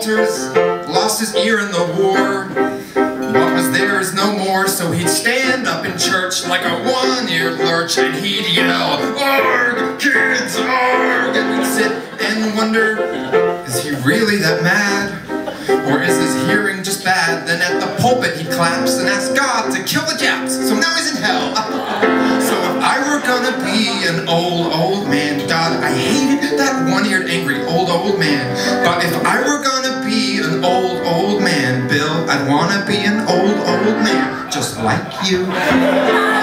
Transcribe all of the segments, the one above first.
Lost his ear in the war. What was there is no more, so he'd stand up in church like a one-eared lurch and he'd yell, Arg, kids, arg! And we'd sit and wonder, is he really that mad? Or is his hearing just bad? Then at the pulpit he claps and asks God to kill the Japs, so now he's in hell. so if I were gonna be an old, old man, God, I hated that one-eared angry old, old man. But if I were old, old man, Bill, I'd wanna be an old, old man, just like you.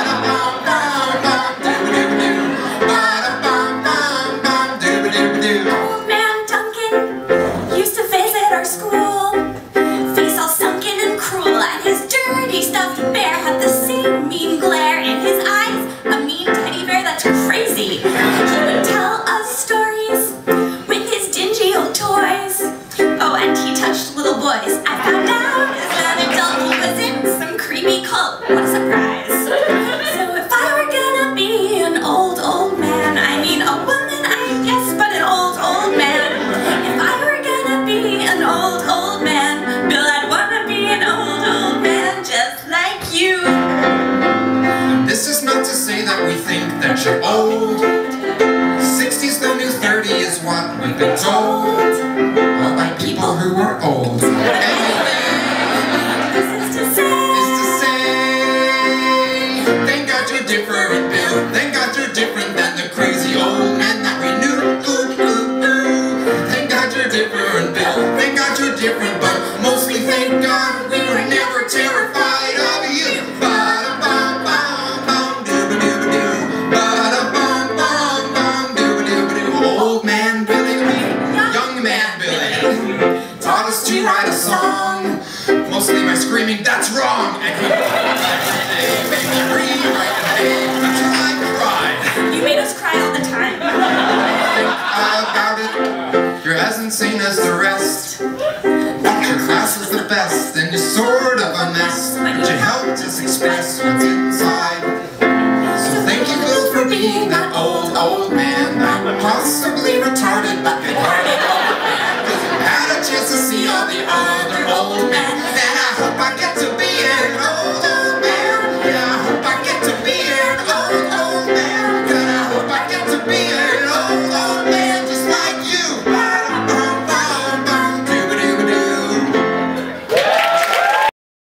Think that you're old. 60's the new 30 is what we've been told. Well, by people who are old. Say, is to say, thank God you're different, was to write a song. Mostly my screaming, that's wrong, And every day. Made me rewrite the page. until I cried. You made us cry all the time. I think about it, you're as insane as the rest. But your class was the best, and you're sort of a mess. But you helped us express what's inside. So thank you, Bill, for being that old, old man. Possibly retarded, but